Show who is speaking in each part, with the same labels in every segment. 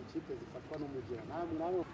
Speaker 1: ikipe zifatwa n'umugira namwe namwe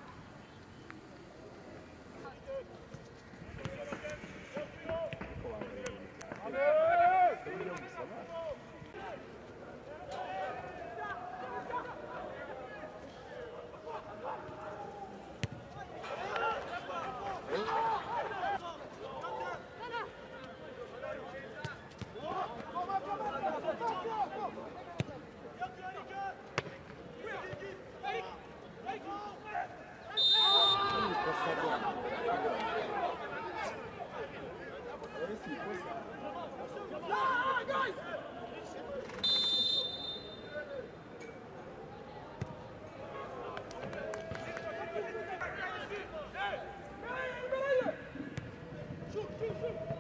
Speaker 1: Thank you.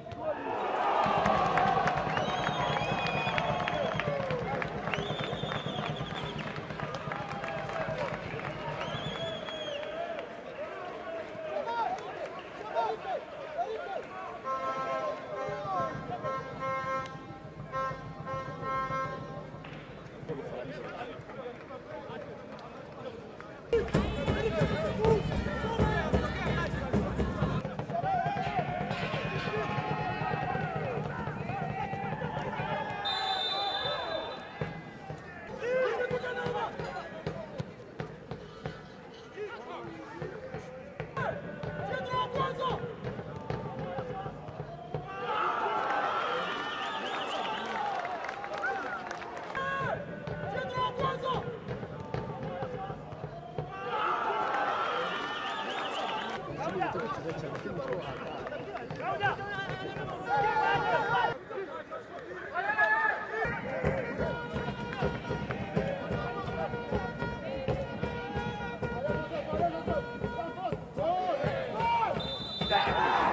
Speaker 1: back.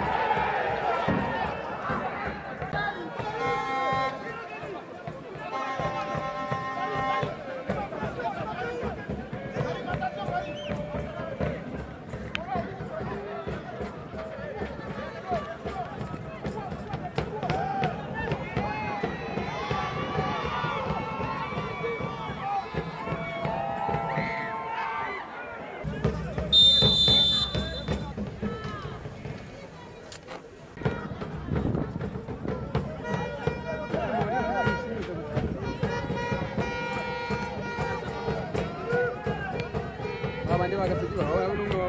Speaker 1: 反正我感觉挺好，哎。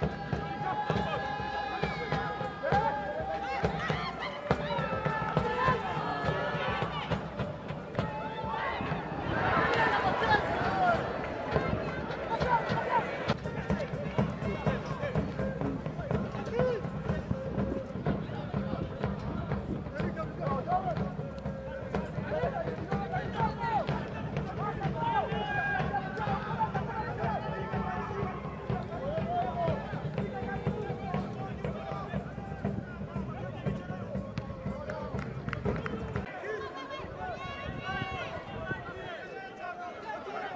Speaker 1: Thank you.